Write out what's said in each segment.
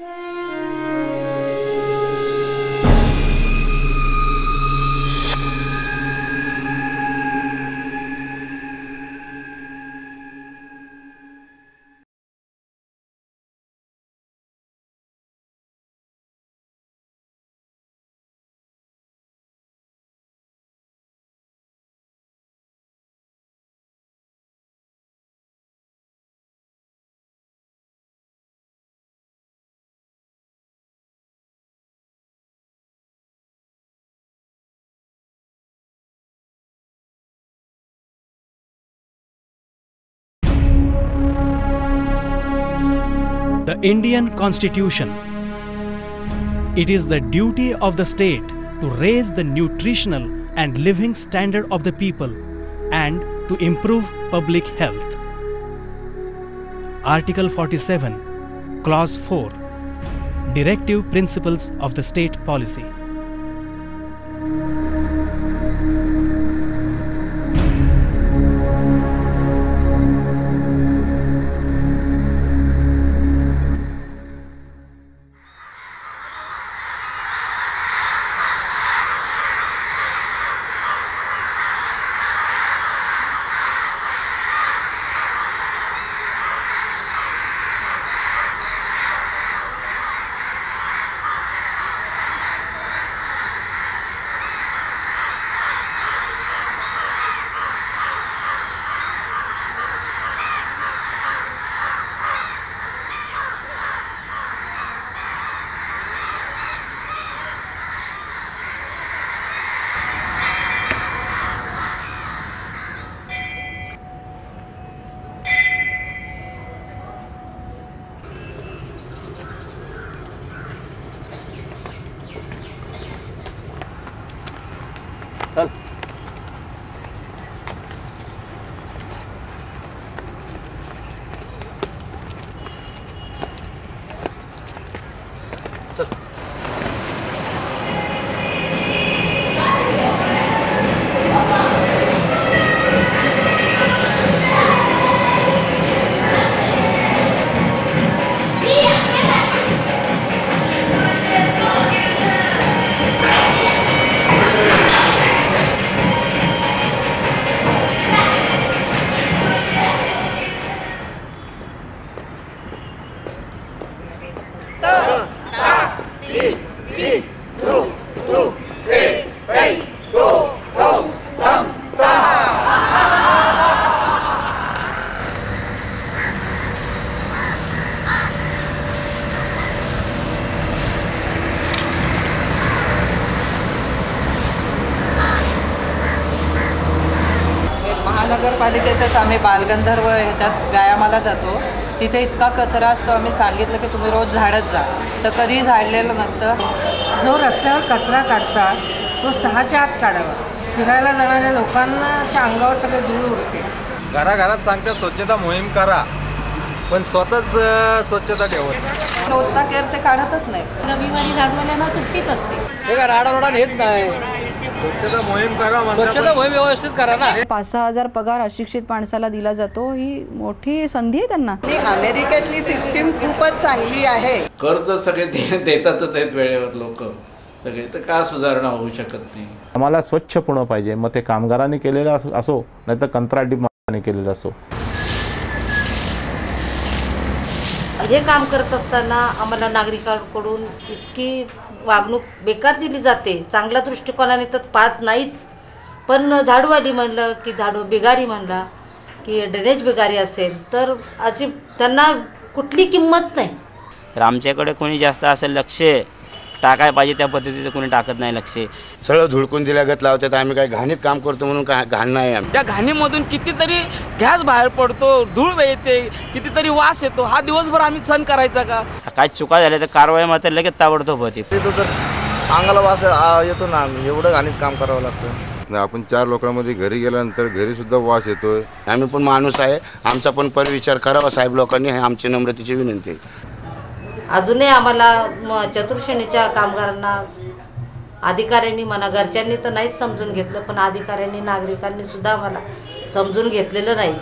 Yeah. The Indian Constitution. It is the duty of the state to raise the nutritional and living standard of the people and to improve public health. Article 47, Clause 4 Directive Principles of the State Policy. महानगरपालिकेचंच आम्ही बालगंधर्व ह्याच्यात व्यायामाला जातो. तिथे इतका कचरा असतो. आम्ही सांगितलं की तुम्ही रोज झाडत जा. तर कधी झाडलेलं नसतं. जो रस्त्यावर कचरा काढतात तो सहाच्या आत काढावा. फिरायला जाणाऱ्या लोकांनाच्या अंगावर सगळे धूळ उडते. घराघरात सांगतात स्वच्छता मोहीम करा. पण स्वतःच स्वच्छता ठेवत. रोजचा केअर ते काढतच नाही रविवारी झाडवाल्यांना सुट्टीच असते. हे का राडारोडा नेत नाही. स्वच्छता मोहीम करा म्हणता स्वच्छता मोहीम व्यवस्थित करा ना. पाच सहा हजार पगार अशिक्षित माणसाला दिला जातो ही मोठी संधी आहे त्यांना. अमेरिकेतली सिस्टीम खूपच चांगली आहे. कर्ज सगळे देतातच आहेत वेळेवर लोक. सगळे तर का सुधारणा होऊ शकत नाही? आम्हाला स्वच्छ पुणं पाहिजे. मग ते कामगारांनी केलेलं असो- असो नाही तर कंत्राटी माणसाने केलेलं असो. हे काम करत असताना आम्हाला नागरिकांकडून इतकी वागणूक बेकार दिली जाते. चांगल्या दृष्टिकोनाने तर पाहत नाहीच. पण झाडूवाली म्हणलं की झाडू बिगारी म्हणला की ड्रेनेज बिगारी असेल तर अजिब त्यांना कुठली किंमत नाही. तर आमच्याकडे कोणी जास्त असं लक्ष टाकाय पाहिजे त्या पद्धतीचं कोणी टाकत नाही लक्ष. सगळं धुडकून दिल्यागत लावतात आम्ही काय घाणीत काम करतो म्हणून काय घाण नाही आम्ही. त्या घाणीमधून कितीतरी गॅस बाहेर पडतो धूळ येते कितीतरी वास येतो. हा दिवसभर आम्ही सण करायचा का? काय चुका झाल्या तर कारवाई मात्र लगेच ताबडतोब होती. तर अंगाला वास आ- येतो ना एवढं घाणीत काम करावं लागतं. आपण चार लोकांमध्ये घरी गेल्यानंतर घरी सुद्धा वास येतोय. आम्ही पण माणूस आहे. आमचा पण परिविचार करावा साहेब लोकांनी. हे आमची नम्रतेची विनंती आहे. अजूनही आम्हाला चतुर्श्रेणीच्या कामगारांना अधिकाऱ्यांनी म्हणा घरच्यांनी तर नाहीच समजून घेतलं पण अधिकाऱ्यांनी नागरिकांनी सुद्धा आम्हाला समजून घेतलेलं नाही.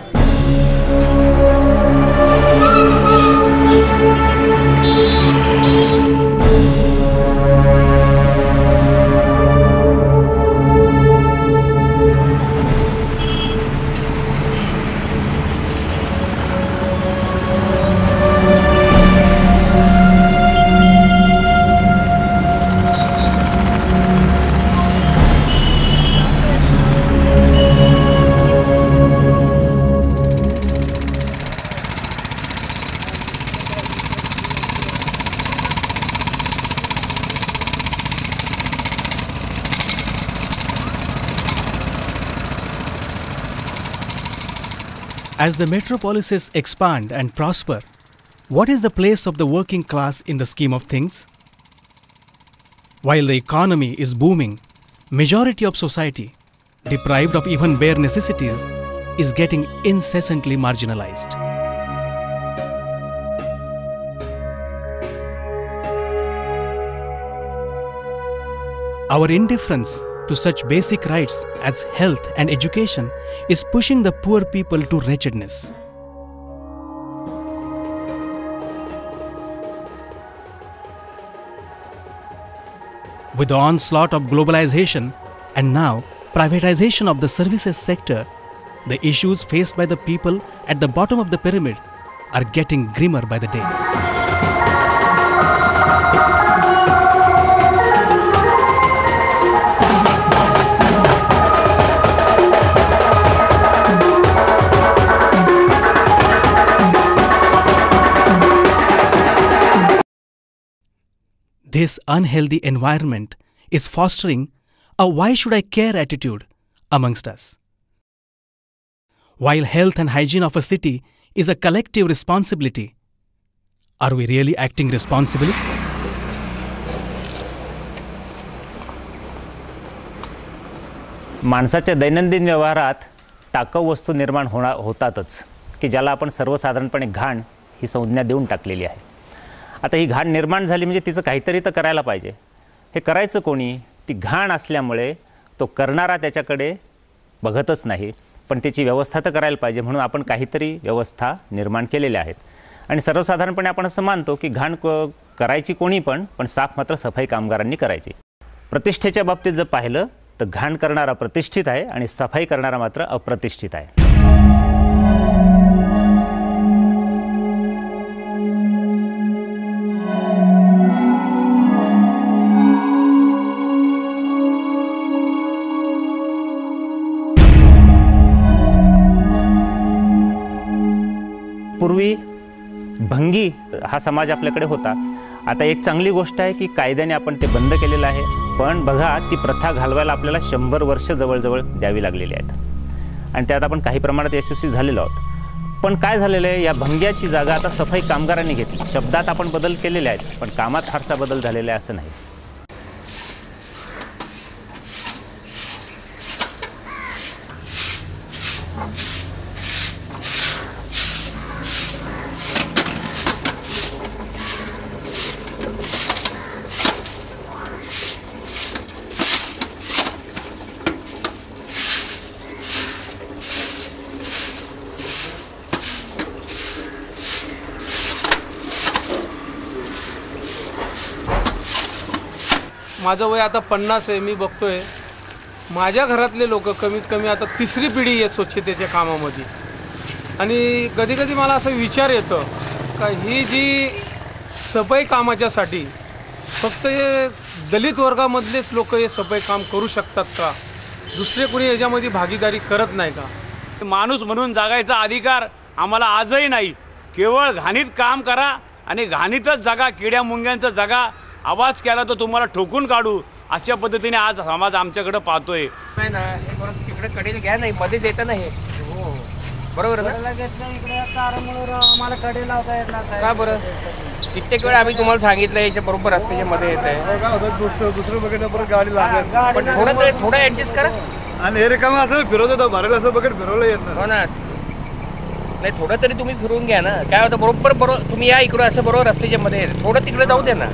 The metropolises expand and prosper, what is the place of the working class in the scheme of things? While the economy is booming, majority of society, deprived of even bare necessities, is getting incessantly marginalized. Our indifference to such basic rights as health and education is pushing the poor people to wretchedness. With the onslaught of globalization and now privatization of the services sector, the issues faced by the people at the bottom of the pyramid are getting grimmer by the day. This unhealthy environment is fostering a why should I care attitude amongst us. While health and hygiene of a city is a collective responsibility, are we really acting responsibly? माणसाच्या दैनंदिन व्यवहारात टाकाऊ वस्तू निर्माण होणार होतातच की ज्याला आपण सर्वसाधारणपणे घाण ही संज्ञा देऊन टाकलेली आहे आता ही घाण निर्माण झाली म्हणजे तिचं काहीतरी तर करायला पाहिजे. हे करायचं कोणी? ती घाण असल्यामुळे तो करणारा त्याच्याकडे बघतच नाही. पण त्याची व्यवस्था तर करायला पाहिजे म्हणून आपण काहीतरी व्यवस्था निर्माण केलेल्या आहेत. आणि सर्वसाधारणपणे आपण असं मानतो की घाण क करायची कोणी पण पण साफ मात्र सफाई कामगारांनी करायची. प्रतिष्ठेच्या बाबतीत जर पाहिलं तर घाण करणारा प्रतिष्ठित आहे आणि सफाई करणारा मात्र अप्रतिष्ठित आहे. पूर्वी भंगी हा समाज आपल्याकडे होता. आता एक चांगली गोष्ट आहे की कायद्याने आपण ते बंद केलेलं आहे. पण बघा ती प्रथा घालवायला आपल्याला शंभर वर्ष जवळजवळ द्यावी लागलेली आहेत. आणि त्यात आपण काही प्रमाणात यशस्वी झालेलो आहोत. पण काय झालेलं आहे? या भंग्याची जागा आता सफाई कामगारांनी घेतली. शब्दात आपण बदल केलेले आहेत पण कामात फारसा बदल झालेला आहे असं नाही. माझं वय आता पन्नास आहे मी बघतोय. माझ्या घरातले लोक कमीत कमी आता तिसरी पिढी आहे स्वच्छतेच्या कामामध्ये. आणि कधी कधी मला असं विचार येतं का ही जी सफाई कामाच्यासाठी फक्त हे दलित वर्गामधलेच लोक हे सफाई काम करू शकतात का? दुसरे कोणी याच्यामध्ये भागीदारी करत नाही का? माणूस म्हणून जगायचा अधिकार आम्हाला आजही नाही. केवळ घाणीत काम करा आणि घाणीतच जगा किड्या मुंग्यांचं जगा आवाज केला तर तुम्हाला ठोकून काढू. अशा पद्धतीने आज समाज आमच्याकडे पाहतोय. नाही ना हे बरं तिकडे कडेला घ्या नाही मध्येच येतं ना हे. हो. बरोबर ना? आम्हाला कडे लावता येत नाही का बरं? कित्येक वेळा आम्ही तुम्हाला सांगितलं याच्या बरोबर रस्त्याच्या मध्ये येत आहे काय होतं दुसरं दुसरं परत गाडी लागत पण थोडं तरी थोडं ऍडजस्ट करा. आणि हे रिकामं असं फिरवत होतं भरायला असं बघत फिरवलं येत हो ना. नाही थोडं तरी तुम्ही फिरवून घ्या ना. काय होतं बरोबर बरोबर तुम्ही या इकडं असं बरोबर रस्त्याच्या मध्ये येते. थोडं तिकडे जाऊ दे ना.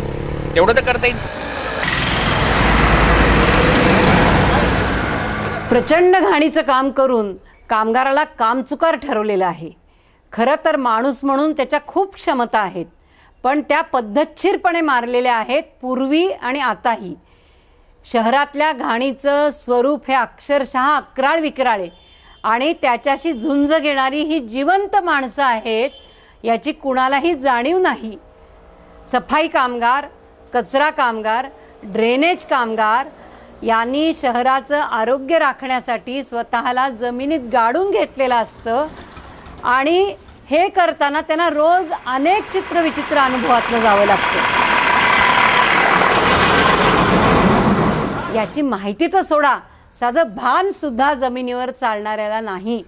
तेवढं तर करता येईल. प्रचंड घाणीचं काम करून कामगाराला कामचुकार ठरवलेलं आहे. खरं तर माणूस म्हणून त्याच्या खूप क्षमता आहेत पण त्या पद्धतशीरपणे मारलेल्या आहेत पूर्वी आणि आताही. शहरातल्या घाणीचं स्वरूप हे अक्षरशः अक्राळ विक्राळे आणि त्याच्याशी झुंज घेणारी ही जिवंत माणसं आहेत याची कुणालाही जाणीव नाही. सफाई कामगार कचरा कामगार ड्रेनेज कामगार यांनी शहराचं आरोग्य राखण्यासाठी स्वतःला जमिनीत गाडून घेतलेलं असतं आणि हे करताना त्यांना रोज अनेक चित्रविचित्र अनुभवातनं जावं लागतं. याची माहिती तर सोडा. साधं भानसुद्धा जमिनीवर चालणाऱ्याला नाही.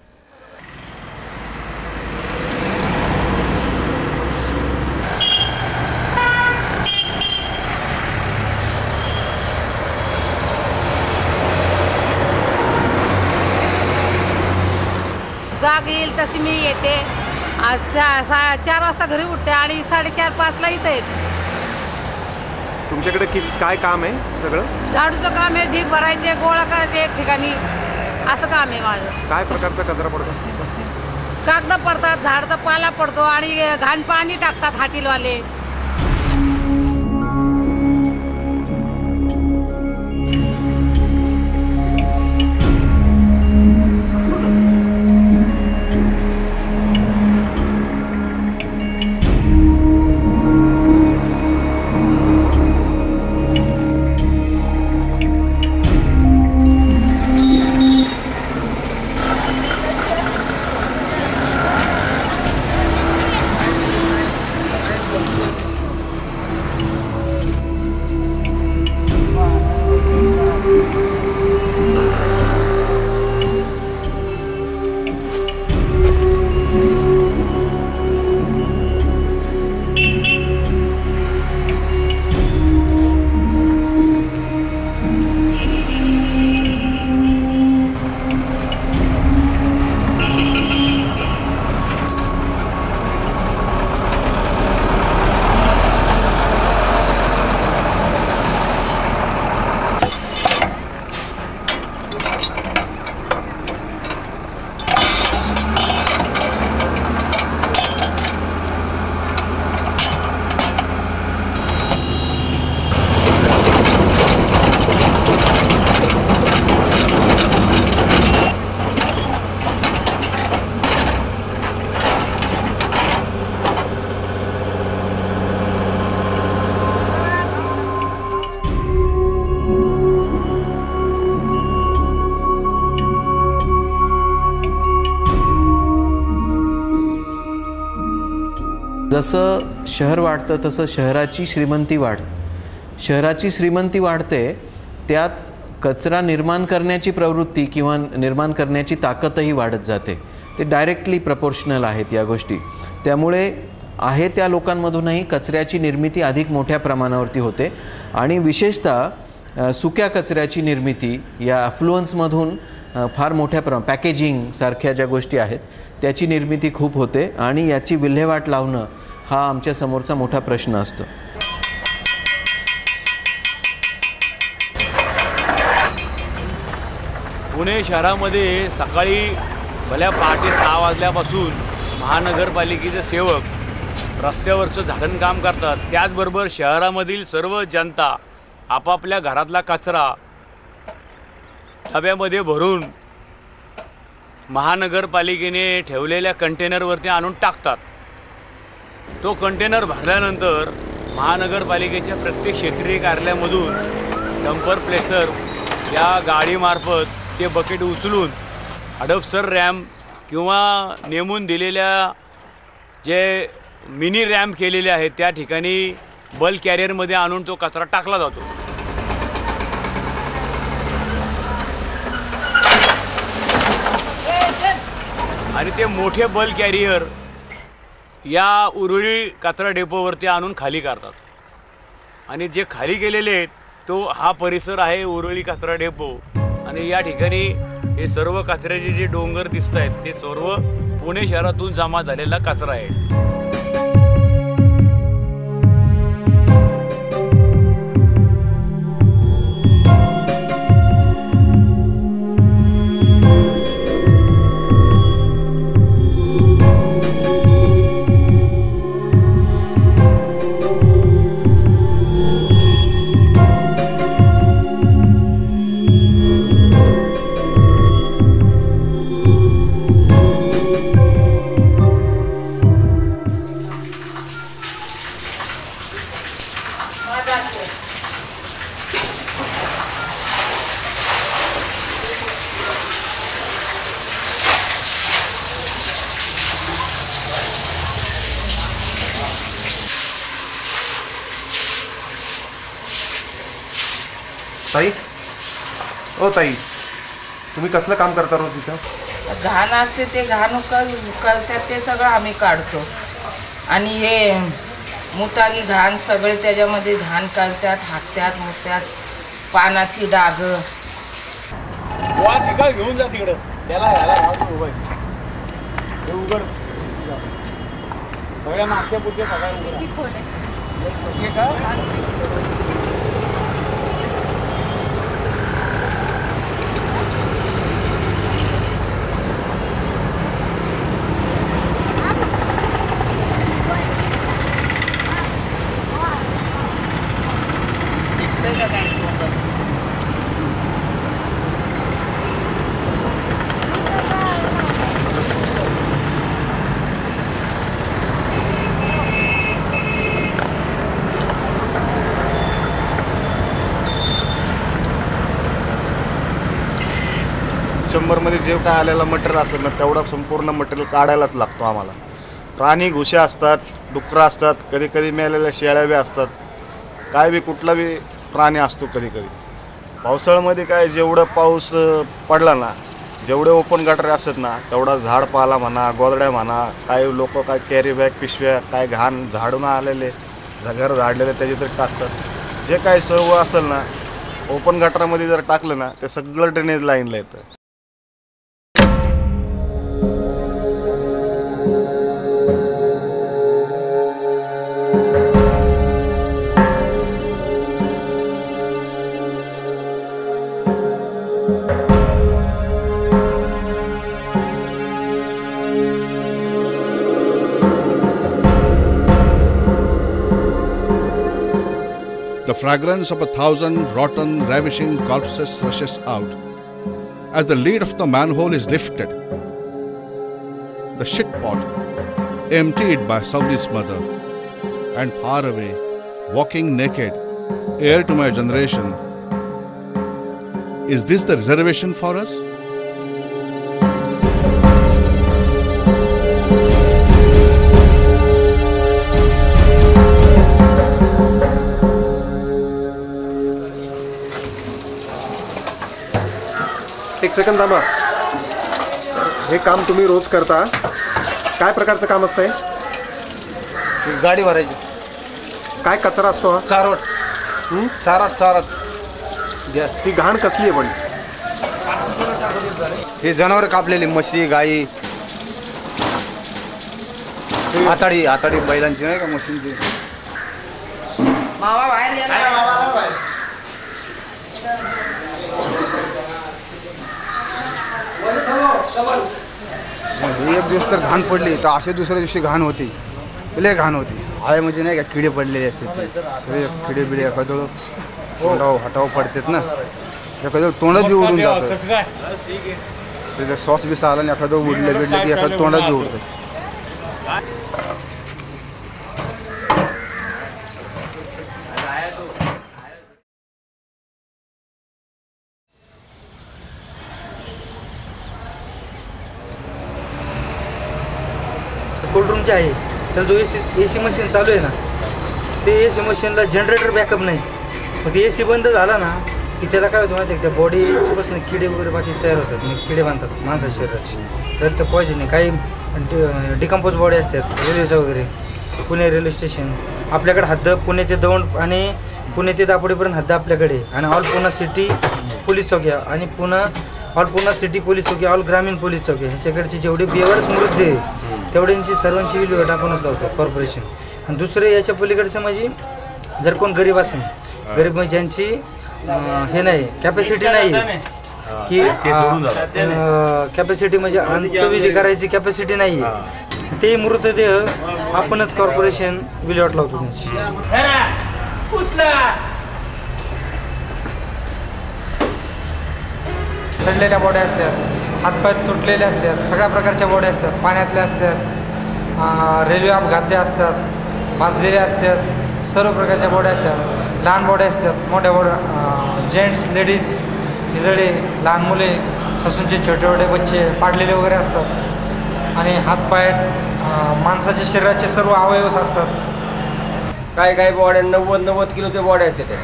अशी मी येते. आज चा- सा- चार वाजता घरी उठते आणि साडेचार पाचला इथं येते. तुमच्याकडे कि काय काम आहे सगळं? झाडूचं काम आहे ढीक भरायचे गोळा करायचे एक ठिकाणी. असं काम आहे माझं. काय प्रकारचा कचरा पडतो? कागद पडतात झाडचा पाला पडतो आणि घाण पाणी टाकतात हाटीलवाले. जसं शहर वाढतं तसं शहराची श्रीमंती वाढ शहराची श्रीमंती वाढते त्यात कचरा निर्माण करण्याची प्रवृत्ती किंवा निर्माण करण्याची ताकदही वाढत जाते. ते डायरेक्टली प्रपोर्शनल आहेत या गोष्टी. त्यामुळे आहे त्या लोकांमधूनही कचऱ्याची निर्मिती अधिक मोठ्या प्रमाणावरती होते आणि विशेषतः सुक्या कचऱ्याची निर्मिती या अफ्लुअन्समधून फार मोठ्या प्रमा पॅकेजिंगसारख्या ज्या गोष्टी आहेत त्याची निर्मिती खूप होते आणि याची विल्हेवाट लावणं हा आमच्या समोरचा मोठा प्रश्न असतो. पुणे शहरामध्ये सकाळी भल्या पहाटे सहा वाजल्यापासून महानगरपालिकेचे सेवक रस्त्यावरचं झाडणकाम करतात. त्याचबरोबर शहरामधील सर्व जनता आपापल्या घरातला कचरा डब्यामध्ये भरून महानगरपालिकेने ठेवलेल्या कंटेनरवरती आणून टाकतात. तो कंटेनर भरल्यानंतर महानगरपालिकेच्या प्रत्येक क्षेत्रीय कार्यालयामधून डंपर प्लेसर या गाडीमार्फत ते बकेट उचलून हडपसर रॅम्प किंवा नेमून दिलेल्या जे मिनी रॅम्प केलेले आहेत त्या ठिकाणी बल्क कॅरियरमध्ये आणून तो कचरा टाकला जातो. आणि ते मोठे बल्क कॅरियर या उरुळी कचरा डेपोवरती आणून खाली करतात. आणि जे खाली गेलेले आहेत तो हा परिसर आहे उरुळी कचरा डेपो. आणि या ठिकाणी हे सर्व कचऱ्याचे जे डोंगर दिसत आहेत ते सर्व पुणे शहरातून जमा झालेला कचरा आहे. ताई? ओ ताई तुम्ही कसलं काम करता रोज इथं? घाण असते ते घाण उकल उकलतात ते सगळं आम्ही काढतो. आणि हे मुतागी घाण सगळे त्याच्यामध्ये घाण काढतात हाकतात मुत्यात पानाची डाग. घेऊन जा तिकडं. त्याला ह्याला उभं. आहे. हे उघड. सगळ्या मागच्या पुढच्या सगळ्या उघड. चंबरमध्ये जे काय आलेलं मटेरियल असेल ना तेवढं संपूर्ण मटेरियल काढायलाच लागतो आम्हाला. प्राणी घुशा असतात डुकरं असतात कधी कधी मिळालेल्या शेळ्या बी असतात. काय बी कुठला बी प्राणी असतो कधी कधी पावसाळ्यामध्ये काय जेवढं पाऊस पडला ना जेवढे ओपन गटारे असतात ना तेवढा झाड पाला म्हणा गोदड्या म्हणा काही लोक काय कॅरी बॅग पिशव्या काय घाण झाडून आलेले घर झाडलेले त्याच्यात टाकतात. जे काय सर्व असेल ना ओपन गटारामध्ये जर टाकलं ना ते सगळं ड्रेनेज लाईनला येतं. Fragrance of a thousand rotten, ravishing corpses rushes out. As the lid of the manhole is lifted, the shit pot, emptied by Sauli's mother, and far away, walking naked, heir to my generation. Is this the reservation for us? Second थांबा. हे काम तुम्ही रोज करता. काय प्रकारचं काम असतंय? गाडी भरायची. काय कचरा असतो हा? चारवट चाराट चाराट. ती घाण कसली आहे पण? हे जनावर कापलेली म्हशी गाई. आताडी आताडी बैलांची नाही का म्हशींची? मावा बाहेर एक दिवस तर घाण पडली. तर असे दुसऱ्या दिवशी घाण होती. लय घाण होती. आहे म्हणजे नाही का किडे पडलेले असते ते. सगळे किडे बिडे एखादं तोंडाव हटाव पडतात ना. एखादं तोंडच बी उडून जातं. तिथे सॉस बिस आला आणि एखादं उडलं बिडलं की एखादं तोंडच बी उडतं. जे आहे त्याला जो A C A C machine चालू आहे ना ते ए सी मशीनला जनरेटर बॅकअप नाही. मग ते ए सी बंद झाला ना की त्याला काय होतं माहिती आहे त्या बॉडीपासून किडे वगैरे बाकी तयार होतात. मग किडे बांधतात माणसाच्या शरीराची रक्त पॉयझन आहे. काही डिकम्पोज बॉडी असतात रेल्वेच्या वगैरे पुणे रेल्वे स्टेशन आपल्याकडे हद्द पुणे ते दौंड आणि पुणे ते दापोडीपर्यंत हद्द आपल्याकडे आणि ऑल पुणे सिटी पोलीस चौक्या आणि पुन्हा ऑल पुणा सिटी पोलीस चौकी ऑल ग्रामीण पोलीस चौकी. ह्याच्याकडचे जेवढे बेवारस मृतदेह आहे, तेवढ्यांची सर्वांची विल्हेवाट आपणच लावतो कॉर्पोरेशन आणि दुसरं याच्या पलीकडचं म्हणजे जर कोण गरीब असेल गरीब म्हणजे ज्यांची हे नाही कॅपॅसिटी नाही. की कॅपॅसिटी म्हणजे अंत्यविधी करायची कॅपॅसिटी नाही. ते मृतदेह आपणच कॉर्पोरेशन विल्हेवाट लावतो त्यांची. सडलेल्या बॉड्या असतात हातपाय तुटलेले असतात सगळ्या प्रकारच्या बॉड्या असतात पाण्यातल्या असतात रेल्वे अपघात्या असतात भाजलेल्या असतात सर्व प्रकारच्या बॉड्या असतात. लहान बॉड्या असतात मोठ्या बॉड्या जेंट्स लेडीज हिजडे लहान मुले ससूनचे छोटे छोटे बच्चे पाडलेले वगैरे असतात. आणि हातपाय माणसाच्या शरीराचे सर्व अवयवस असतात काय काय बॉड्या नव्वद नव्वद किलोच्या बॉड्या असतात त्या.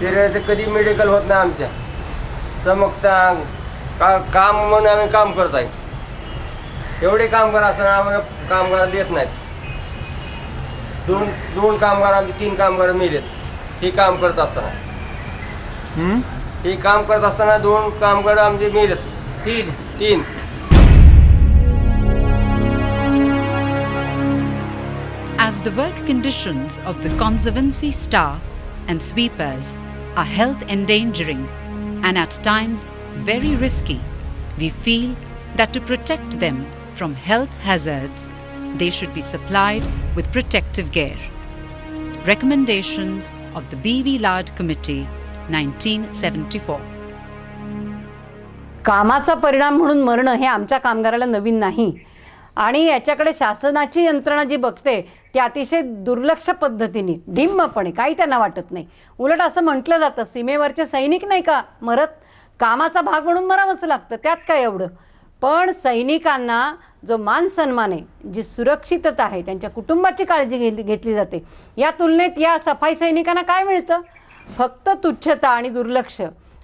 शरीराचं कधी मेडिकल होत नाही आमच्या. चमकता का काम म्हणून आम्ही काम करत आहे. एवढे कामगार असताना आम्हाला कामगार देत नाहीत. दोन दोन कामगार आम्ही तीन कामगार मेलेत. हे काम करत असताना. हे काम करत असताना दोन कामगार आमचे मेलेत. तीन. तीन. As the work conditions of the conservancy staff and sweepers are health endangering, and at times very risky, we feel that to protect them from health hazards, they should be supplied with protective gear. Recommendations of the B.V. Lard Committee, 1974. कामाचा परिणाम म्हणून मरणं हे आमच्या कामगाराला नवीन नाही आणि याच्याकडे शासनाची यंत्रणा जी बघते ती अतिशय दुर्लक्ष पद्धतीने धिम्मपणे काही त्यांना वाटत नाही. उलट असं म्हटलं जातं सीमेवरचे सैनिक नाही का मरत? कामाचा भाग म्हणून मरावंच लागतं त्यात काय एवढं? पण सैनिकांना जो मान सन्मान आहे जी सुरक्षितता आहे त्यांच्या कुटुंबाची काळजी घेतली घेतली जाते. या तुलनेत या सफाई सैनिकांना काय मिळतं? फक्त तुच्छता आणि दुर्लक्ष.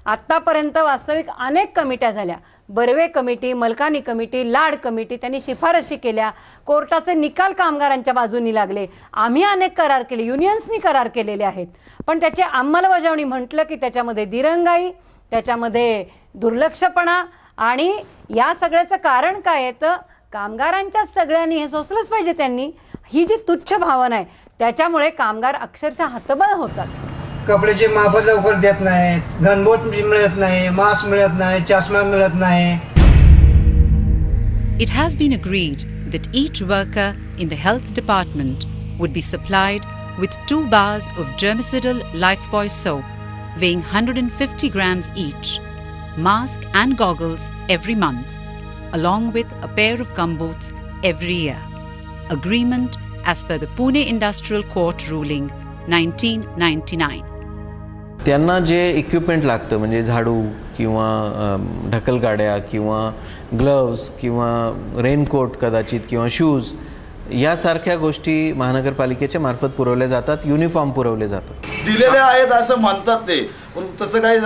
आत्तापर्यंत वास्तविक अनेक कमिट्या झाल्या. Barve committee Malkani committee Lad committee त्यांनी शिफारशी केल्या. कोर्टाचे निकाल कामगारांच्या बाजूनी लागले. आम्ही अनेक करार केले युनियन्सनी करार केलेले आहेत. पण त्याची अंमलबजावणी म्हटलं की त्याच्यामध्ये दिरंगाई त्याच्यामध्ये दुर्लक्षपणा आणि या सगळ्याचं कारण काय आहे तर कामगारांच्याच सगळ्यांनी हे सोसलंच पाहिजे त्यांनी. ही जी तुच्छ भावना आहे त्याच्यामुळे कामगार अक्षरशः हतबल होतात. कपड्याचे माप लवकर देत नाहीत गनबोट मिळत नाही मास्क मिळत नाही चष्मा मिळत नाही It has been agreed that each worker in the health department would be supplied with two bars of germicidal Lifebuoy soap weighing 150 grams each, mask and goggles every month, along with a pair of gumboots every year. Agreement as per the Pune Industrial Court ruling 1999. त्यांना जे equipment लागतं म्हणजे झाडू किंवा ढकलगाड्या किंवा gloves किंवा raincoat कदाचित किंवा शूज यासारख्या गोष्टी महानगरपालिकेच्या मार्फत पुरवल्या जातात युनिफॉर्म पुरवले जातात. दिलेले आहेत असं म्हणतात ते. पण तसं काही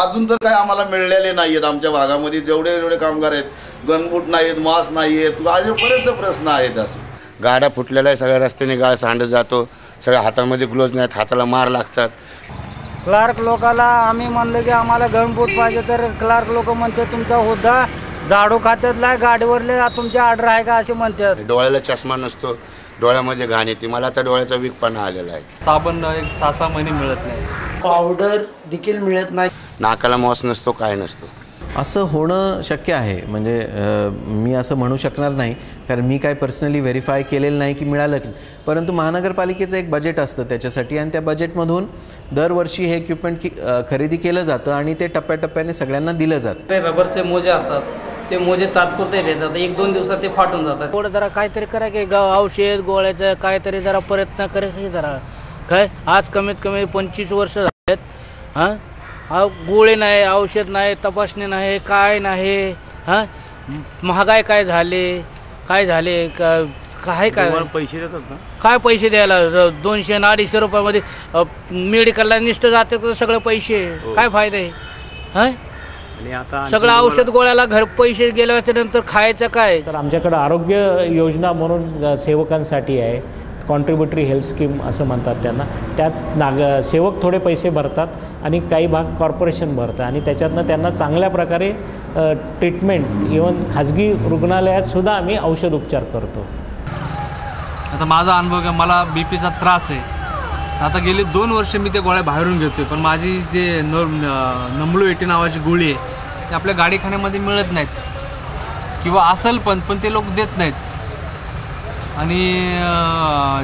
अजून तर काय आम्हाला मिळलेले नाही आहेत आमच्या भागामध्ये. जेवढे जेवढे कामगार आहेत गनबूट नाहीत मास्क नाही आहेत असे बरेचसे प्रश्न आहेत असं. गाड्या फुटलेल्या आहे सगळ्या रस्त्याने गाळ सांडत जातो. सगळ्या हातामध्ये ग्लोव्ज नाहीत हाताला मार लागतात. क्लार्क लोकाला आम्ही म्हणलं की आम्हाला गणबूट पाहिजे तर क्लार्क लोक म्हणते तुमचा होद्दा झाडू खात्यातला आहे, गाडीवरले तुमची ऑर्डर आहे का? असे म्हणतात. डोळ्याला चष्मा नसतो डोळ्यामध्ये घाण येते. मला आता डोळ्याचा विकपणा आलेला आहे. साबण एक सहा सहा महिने मिळत नाही. पावडर देखील मिळत नाही. नाकाला मॉस नसतो काय नसतो. असं होणं शक्य आहे. म्हणजे मी असं म्हणू शकणार नाही. कारण मी काय पर्सनली व्हेरीफाय केलेलं नाही की मिळालं की परंतु महानगरपालिकेचं एक बजेट असतं त्याच्यासाठी आणि त्या बजेटमधून दरवर्षी हे इक्विपमेंट की खरेदी केलं जातं आणि ते टप्प्याटप्प्याने सगळ्यांना दिलं जातं. ते रबरचे मोजे असतात. ते मोजे तात्पुरते देतात एक दोन दिवसात ते फाटून जातात. थोडं जरा काहीतरी करा की गा औषध गोळ्याचं काहीतरी जरा प्रयत्न करायचं की जरा. काय? आज कमीत कमी पंचवीस वर्ष झालेत. हां? हा गोळे नाही औषध नाही तपासणी नाही काय नाही हां? महागाई काय झाले? काय झाले? का काय काय? तुम्हाला पैसे देतात ना? काय पैसे द्यायला? र- दोनशे आणि अडीचशे रुपयामध्ये अ, मेडिकलला निष्ठ जाते तर सगळे पैसे. काय फायदा? आहे हां? आणि आता आणखी सगळं तुम्हाला- औषध गोळ्याला घर पैसे गेल्याच्यानंतर खायचं काय? तर आमच्याकडं आरोग्य योजना म्हणून अ, सेवकांसाठी आहे. कॉन्ट्रीब्युटरी हेल्थ स्कीम असं म्हणतात त्यांना. त्यात नाग सेवक थोडे पैसे भरतात आणि काही भाग कॉर्पोरेशन भरतं आणि त्याच्यातनं त्यांना चांगल्या प्रकारे ट्रीटमेंट इवन खाजगी रुग्णालयातसुद्धा आम्ही औषध उपचार करतो. आता माझा अनुभव आहे मला बी पीचा त्रास आहे. आता गेली दोन वर्ष मी त्या गोळ्या बाहेरून घेतोय पण माझी जे न नमलो एटी नावाची गोळी आहे ती आपल्या गाडीखान्यामध्ये मिळत नाहीत. किंवा असेल पण पण ते लोक देत नाहीत. आणि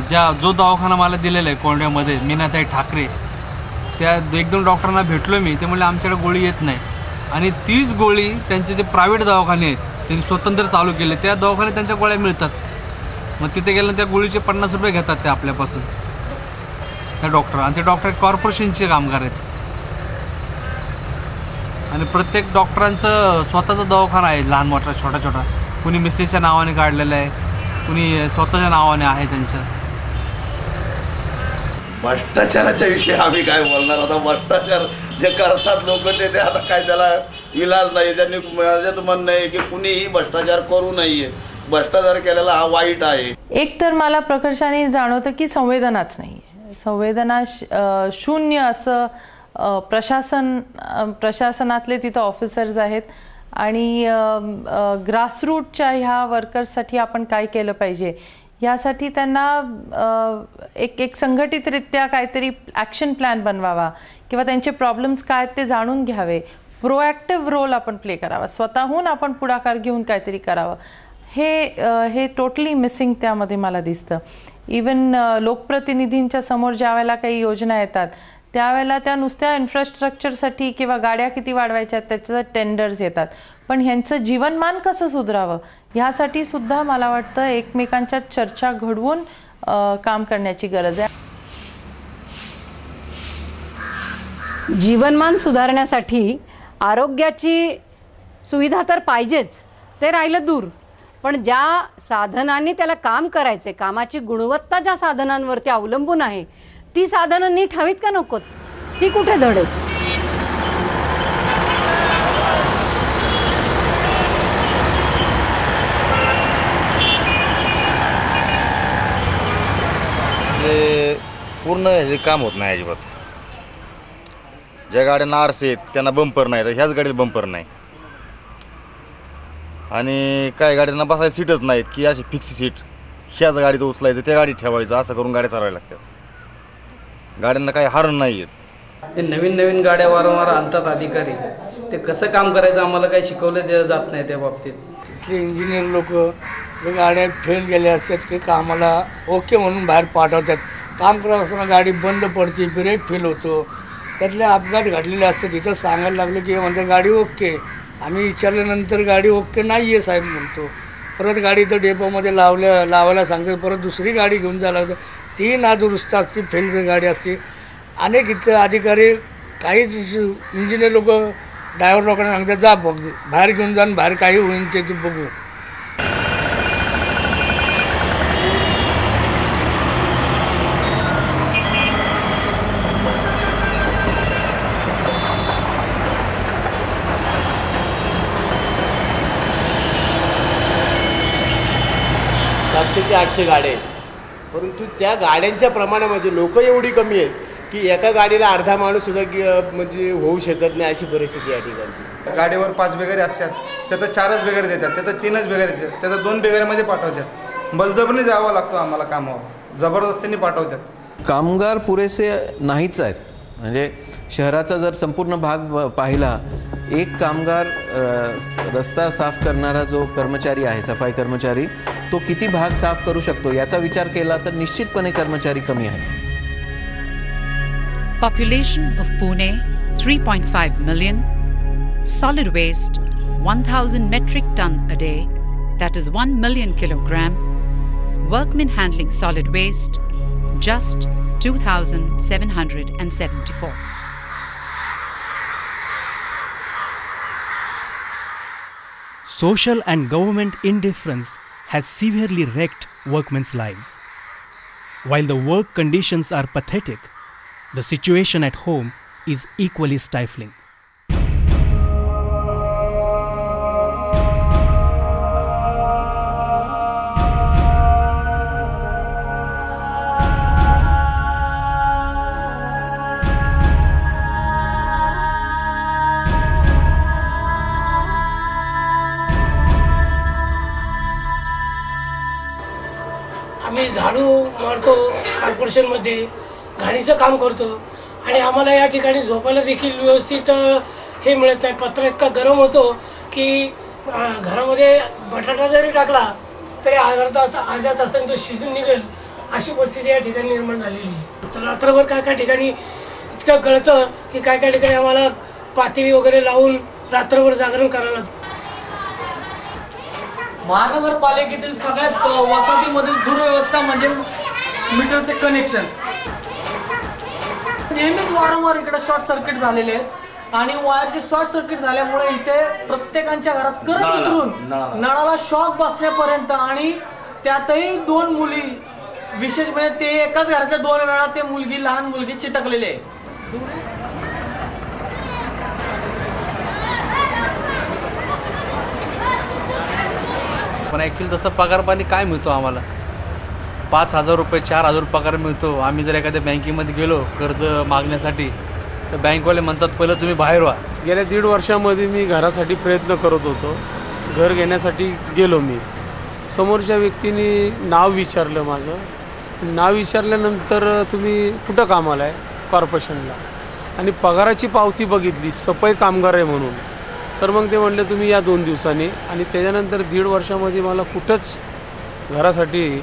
ज्या जो दवाखाना मला दिलेला आहे कोंड्यामध्ये मीनाताई ठाकरे त्या एक दोन डॉक्टरांना भेटलो मी. ते म्हणले आमच्याकडे गोळी येत नाही. आणि तीच गोळी त्यांचे जे प्रायव्हेट दवाखाने आहेत त्यांनी स्वतंत्र चालू केले. त्या दवाखान्यात त्यांच्या गोळ्या मिळतात. मग तिथे गेल्यानं त्या गोळीचे पन्नास रुपये घेतात ते आपल्यापासून. त्या डॉक्टर आणि ते डॉक्टर कॉर्पोरेशनचे कामगार आहेत. आणि प्रत्येक डॉक्टरांचं स्वतःचा दवाखाना आहे लहान मोठा छोटा छोटा. कुणी मिसेसच्या नावाने काढलेलं आहे. कुणी स्वतःच्या नावाने आहे त्यांचं? भ्रष्टाचाराच्या विषयी आम्ही काय बोलणार? आता भ्रष्टाचार जे करतात लोक ते ते आता काय त्याला इलाज नाही. त्यांनी माझ्यात म्हणणं आहे की कुणीही भ्रष्टाचार करू नये भ्रष्टाचार केलेला हा वाईट आहे. एक तर मला प्रकर्षाने जाणवतं की संवेदनाच नाही संवेदना शून्य असं प्रशासन प्रशासनातले तिथं ऑफिसर्स आहेत. आणि ग्रासरूटच्या ह्या वर्कर्ससाठी आपण काय केलं पाहिजे? यासाठी त्यांना एक एक संघटितरित्या काहीतरी ॲक्शन प्लॅन बनवावा किंवा त्यांचे प्रॉब्लेम्स काय आहेत ते जाणून घ्यावे. प्रोॲक्टिव्ह रोल आपण प्ले करावा. स्वतःहून आपण पुढाकार घेऊन काहीतरी करावं. हे हे टोटली मिसिंग त्यामध्ये मला दिसतं. इवन लोकप्रतिनिधींच्या समोर ज्या वेळेला काही योजना येतात त्यावेळेला त्या नुसत्या इन्फ्रास्ट्रक्चरसाठी किंवा गाड्या किती वाढवायच्या त्याचं टेंडर्स येतात. पण ह्यांचं जीवनमान कसं सुधारावं ह्यासाठी सुद्धा मला वाटतं एकमेकांच्या चर्चा घडवून काम करण्याची गरज आहे. जीवनमान सुधारण्यासाठी आरोग्याची सुविधा तर पाहिजेच ते राहिलं दूर. पण ज्या साधनांनी त्याला काम करायचे कामाची गुणवत्ता ज्या साधनांवरती अवलंबून आहे ती साधनं नीट हवीत का नकोत? ती कुठे धडेल आहेत? ते पूर्ण हे काम होत नाही अजिबात. ज्या गाड्यांना आरसे आहेत त्यांना बंपर नाही तर ह्याच गाडीत बंपर नाही. आणि काय गाड्यांना बसायला सीटच नाहीत की अशी फिक्स सीट ह्याच गाडीत उचलायचं त्या गाडीत ठेवायचं असं करून गाड्या चालवायला लागतात. गाड्यांना काही हरण नाही आहेत ते नवीन नवीन गाड्या वारंवार आणतात अधिकारी. ते कसं काम करायचं आम्हाला काही शिकवलं दे- जात नाही त्या बाबतीत. तिथले इंजिनियर लोक गाड्या फेल गेल्या असतात की कामाला ओके म्हणून बाहेर पाठवतात. काम करत असताना गाडी बंद पडते ब्रेक फेल होतो. त्यातले अपघात घडलेले असतात. तिथं सांगायला लागलं की म्हणतात गाडी ओके आम्ही विचारल्यानंतर गाडी ओके नाही आहे साहेब म्हणतो. परत गाडी इथं डेपोमध्ये लावल्या लावायला सांगतात. परत दुसरी गाडी घेऊन जायला लागतं. ती नादुरुस्त असते फेल गाडी असते. अनेक इथं अधिकारी काहीच इंजिनियर लोक ड्रायव्हर लोकांना सांगतात जा बघ बाहेर घेऊन जा बाहेर काही होईल ते तू बघू. सातशे ते आठशे गाड्या आहेत. परंतु त्या गाड्यांच्या प्रमाणामध्ये लोक एवढी कमी आहेत की एका गाडीला अर्धा माणूस सुद्धा गी- म्हणजे होऊ शकत नाही अशी परिस्थिती या ठिकाणची. गाडीवर पाच बेगारी असतात त्याचं चारच बेगारी देतात त्याचं तीनच बेगारी देतात त्याचं दोन बेगारीमध्ये पाठवतात. बलजबरीने जावं लागतो आम्हाला कामावर जबरदस्तीने पाठवतात. कामगार पुरेसे नाहीच आहेत. म्हणजे शहराचा जर संपूर्ण भाग पाहिला एक कामगार रस्ता साफ करणारा जो कर्मचारी आहे सफाई कर्मचारी तो किती भाग साफ करू शकतो याचा विचार केला तर निश्चितपणे कर्मचारी कमी आहे population of Pune three point five million solid waste one thousand metric ton a day that is one million kilogram workmen handling solid waste just two thousand seven hundred and seventy four Social and government indifference has severely wrecked workmen's lives. While the work conditions are pathetic, the situation at home is equally stifling. कॉर्पोरेशनमध्ये घाणीचं काम करतो. आणि आम्हाला या ठिकाणी झोपायला देखील व्यवस्थित हे मिळत नाही. पत्र इतका गरम होतो की घरामध्ये बटाटा जरी टाकला तरी अर्धा तास अर्ध्या तासाने तो शिजून निघेल अशी परिस्थिती या ठिकाणी निर्माण झालेली आहे. तर रात्रभर काय काय ठिकाणी इतकं गळतं की काय काय ठिकाणी आम्हाला पातळी वगैरे लावून रात्रभर जागरण करायला लागतं. महानगरपालिकेतील सगळ्यात वसाहतीमधील दुर्व्यवस्था म्हणजे मीटरचे कनेक्शन्स नेहमीच वारंवार इकडे शॉर्ट सर्किट झालेले आहेत. आणि वायरचे शॉर्ट सर्किट झाल्यामुळे इथे प्रत्येकांच्या घरात करंट नळाला, उतरून नळाला. नळाला शॉक बसण्यापर्यंत आणि त्यातही दोन मुली विशेष म्हणजे ते एकाच घरातल्या दोन वेळा ते मुलगी लहान मुलगी चिटकलेली आहे. पण ॲक्च्युली तसं पगार पाणी काय मिळतो आम्हाला? पाच हजार रुपये चार हजार पगार मिळतो. आम्ही जर एखाद्या बँकेमध्ये गेलो कर्ज मागण्यासाठी तर बँकवाले म्हणतात पहिलं तुम्ही बाहेर व्हा. गेल्या दीड वर्षामध्ये मी घरासाठी प्रयत्न करत होतो. घर घेण्यासाठी गेलो मी. समोरच्या व्यक्तीने नाव विचारलं माझं. नाव विचारल्यानंतर तुम्ही कुठं कामाला आहे? कॉर्पोरेशनला. आणि पगाराची पावती बघितली सफाई कामगार आहे म्हणून. तर मग ते म्हणले तुम्ही या दोन दिवसांनी. आणि त्याच्यानंतर दीड वर्षामध्ये मला कुठंच घरासाठी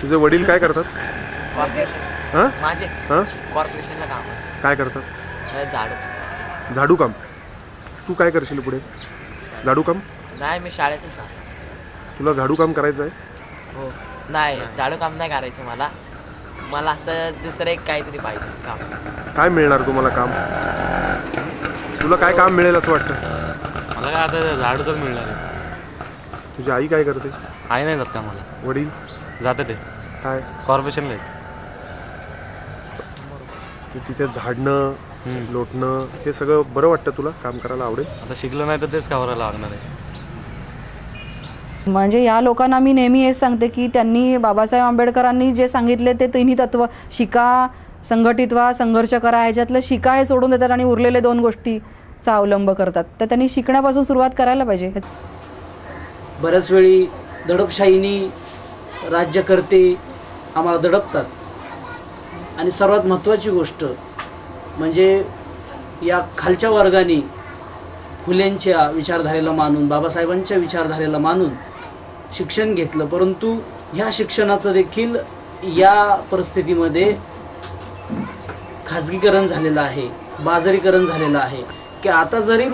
तुझे वडील काय करतात? हां? माझे. हां? कॉर्पोरेशनला काम आहे. काय करतात? झाडू. झाडू काम. तू काय करशील पुढे? झाडू काम? नाही मी शाळेतच जातो तुला झाडू काम करायचं आहे? हो. नाही झाडू काम नाही करायचं मला. मला असं दुसरं एक काहीतरी पाहिजे काम. काय मिळणार तुम्हाला काम? तुला काय काम मिळेल असं वाटतं? मला काय आता झाडूच मिळणार आहे. तुझी आई काय करते? आई नाही जात का मला वडील? जाते ते. काय? कॉर्पोरेशनला तिथे झाडणं लोटणं हे सगळं बरं वाटतं तुला? काम करायला आवडेल? आता शिकलो नाही तर तेच करायला लागणार आहे. म्हणजे या लोकांना मी नेहमी हेच सांगते की त्यांनी बाबासाहेब आंबेडकरांनी जे सांगितले ते तिन्ही तत्व शिका संघटित व्हा संघर्ष करा ह्याच्यातलं शिका हे सोडून देतात आणि उरलेले दोन गोष्टीचा अवलंब करतात. तर त्यांनी शिकण्यापासून सुरुवात करायला पाहिजे. बऱ्याच वेळी दडपशाहीनी राज्यकर्ते आम्हाला दडपतात. आणि सर्वात महत्त्वाची गोष्ट म्हणजे या खालच्या वर्गाने फुलेंच्या विचारधारेला मानून बाबासाहेबांच्या विचारधारेला मानून शिक्षण घेतलं. परंतु ह्या शिक्षणाचं देखील या परिस्थितीमध्ये खाजगीकरण झालेलं आहे बाजारीकरण झालेलं आहे. की आता जरी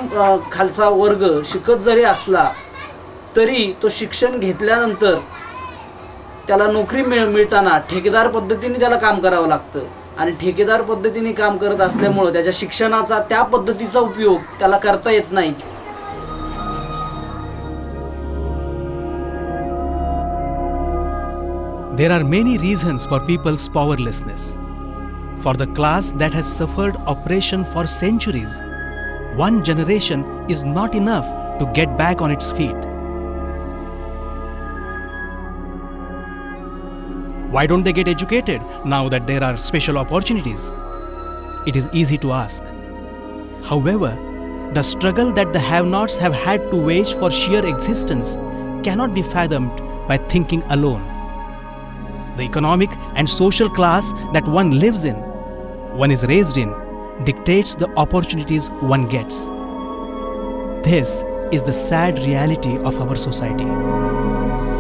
खालचा वर्ग शिकत जरी असला तरी तो शिक्षण घेतल्यानंतर त्याला नोकरी मिळ मिळताना ठेकेदार पद्धतीने त्याला काम करावं लागतं. आणि ठेकेदार पद्धतीने काम करत असल्यामुळं त्याच्या शिक्षणाचा त्या पद्धतीचा उपयोग त्याला करता येत नाही. There are many reasons for peoples powerlessness for the class that has suffered operation for centuries one generation is not enough to get back on its feet Why don't they get educated now that there are special opportunities? It is easy to ask. However, the struggle that the have nots have had to wage for sheer existence cannot be fathomed by thinking alone. The economic and social class that one lives in, one is raised in, dictates the opportunities one gets. This is the sad reality of our society.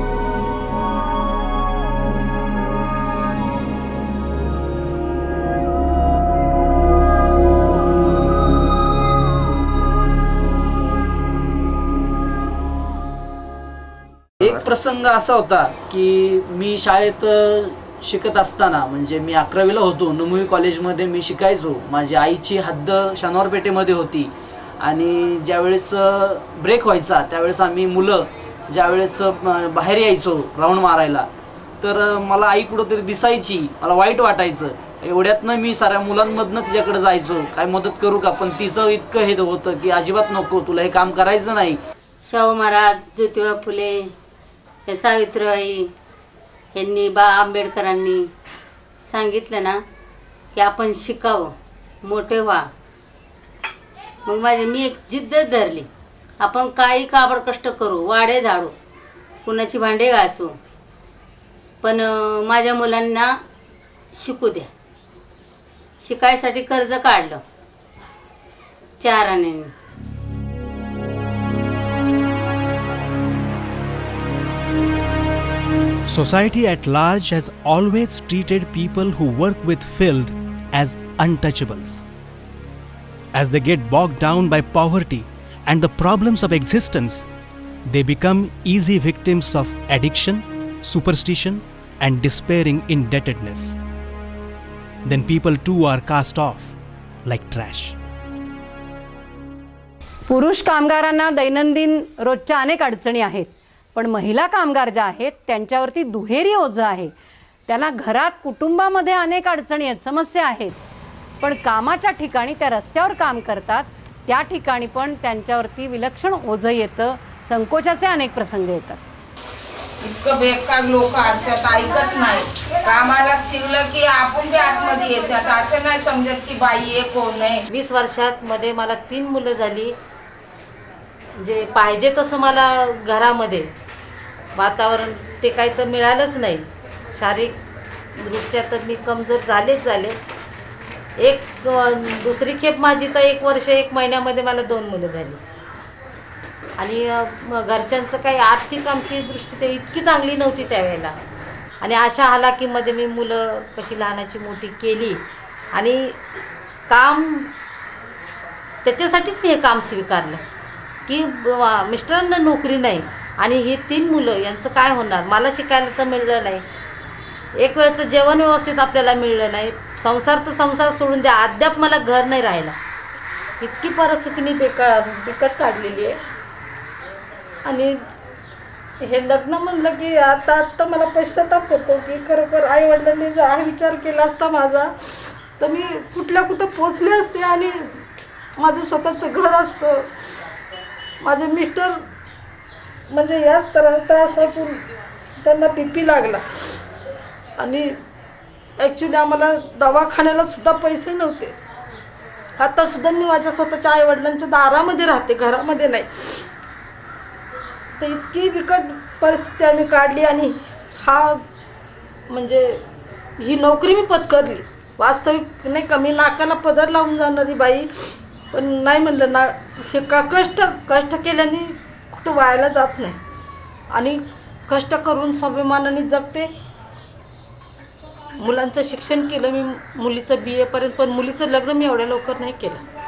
प्रसंग असा होता की मी शाळेत शिकत असताना म्हणजे मी अकरावीला होतो नमुई कॉलेजमध्ये मी शिकायचो. माझी आईची हद्द शनिवार पेठेमध्ये होती. आणि ज्यावेळेस ब्रेक व्हायचा त्यावेळेस आम्ही मुलं ज्यावेळेस बाहेर यायचो राऊंड मारायला तर मला आई कुठंतरी दिसायची मला वाईट वाटायचं. एवढ्यातनं मी साऱ्या मुलांमधनं तिच्याकडे जायचो. काय मदत करू का? पण तिचं इतकं हे होतं की अजिबात नको तुला हे काम करायचं नाही. शाहू महाराज ज्योतिबा फुले हे सावित्रीबाई यांनी बा आंबेडकरांनी सांगितलं ना की आपण शिकावं मोठे व्हा. मग माझी मी एक जिद्द धरली. आपण काही काबड कष्ट करू वाडे झाडू कुणाची भांडे घासू पण माझ्या मुलांना शिकू द्या. शिकायसाठी कर्ज काढलं. चार आण्याने. Society at large has always treated people who work with filth as untouchables. As they get bogged down by poverty and the problems of existence, they become easy victims of addiction, superstition, and despairing indebtedness. then people too are cast off like trash. पुरुष कामगारांना दैनंदिन रोजच्या अनेक अडचणी आहेत पण महिला कामगार ज्या आहेत त्यांच्यावरती दुहेरी ओझं आहे. त्यांना घरात कुटुंबामध्ये अनेक अडचणी आहेत समस्या आहेत. पण कामाच्या ठिकाणी त्या रस्त्यावर काम करतात त्या ठिकाणी पण त्यांच्यावरती विलक्षण ओझं येतं संकोचाचे अनेक प्रसंग येतात. इतकं बेकार लोक असतात ऐकत नाही. कामाला शिवलं की आपण बी आतमध्ये येतात. असं नाही समजत की बाई आहे कोण आहे. वीस वर्षात मध्ये मला तीन मुलं झाली. जे पाहिजे तसं मला घरामध्ये. वातावरण ते काही तर मिळालंच नाही. शारीरिक दृष्ट्या तर मी कमजोर झालेच झाले. एक दुसरी खेप माझी तर एक वर्ष एक महिन्यामध्ये मला दोन मुलं झाली. आणि घरच्यांचं काही आर्थिक आमची दृष्टी ते इतकी चांगली नव्हती त्यावेळेला. आणि अशा हालाकीमध्ये मी मुलं कशी लहानाची मोठी केली. आणि काम त्याच्यासाठीच मी हे काम स्वीकारलं. की मिस्टरांना नोकरी नाही. आणि ही तीन मुलं यांचं काय होणार? मला शिकायला तर मिळलं नाही. एक वेळचं जेवण व्यवस्थित आपल्याला मिळलं नाही. संसार तर संसार सोडून द्या. अद्याप मला घर नाही राहिला इतकी परिस्थिती मी बेका बिकट काढलेली आहे. आणि हे लग्न म्हणलं की आता आत्ता मला पश्चाताप होतो की खरोखर आई वडिलांनी जर हा विचार केला असता माझा तर मी कुठल्या कुठं पोचले असते आणि माझं स्वतःचं घर असतं. माझे मिस्टर म्हणजे याच त्रास त्रासातून त्यांना बी पी लागला. आणि ॲक्च्युली आम्हाला दवाखान्याला सुद्धा पैसे नव्हते. आतासुद्धा मी माझ्या स्वतःच्या आईवडिलांच्या दारामध्ये राहते घरामध्ये नाही. तर इतकी बिकट परिस्थिती आम्ही काढली आणि हा म्हणजे ही नोकरी मी पत्करली. वास्तविक नाही कमी नाकाला पदर लावून जाणारी बाई. पण नाही म्हणलं ना हे का कष्ट कष्ट केल्याने कुठं व्हायला जात नाही. आणि कष्ट करून स्वाभिमानाने जगते. मुलांचं शिक्षण केलं मी मुलीचं बी एपर्यंत पण मुलीचं लग्न मी एवढ्या लवकर नाही केलं.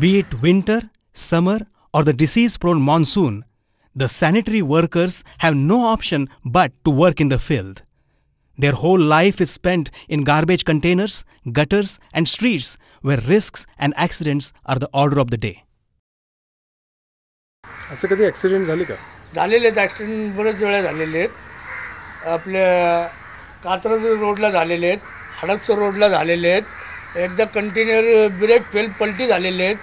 Be it winter, summer, or the disease prone monsoon, the sanitary workers have no option but to work in the field. Their whole life is spent in garbage containers, gutters, and streets where risks and accidents are the order of the day. असं कधी accident झाली का झालेले आहेत accident बरेच वेळा झालेले आहेत आपल्या कात्रज रोडला झालेले आहेत हडपसर रोडला झालेले आहेत एकदा कंटेनर ब्रेक फेल पलटी झालेले आहेत